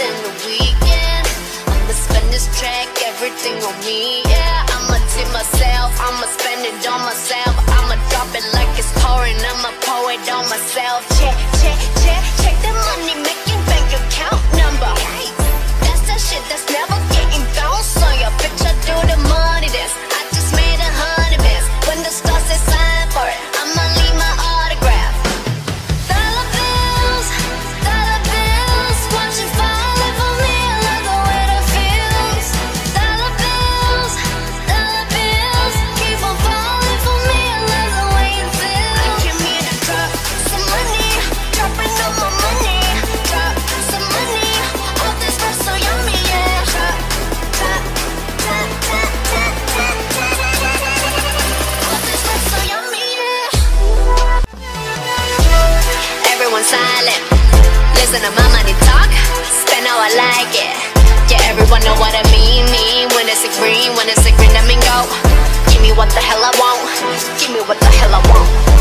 In the weekend. I'ma spend this track, everything on me. Yeah, I'ma tip myself, I'ma spend it on myself. I'ma drop it like it's pouring, I'ma pour it on myself. Check. yeah. Everyone silent. Listen to my money talk. Spend how I like it. Yeah, everyone know what I mean. Mean when it's a green, when it's a green, I mean go. Give me what the hell I want. Give me what the hell I want.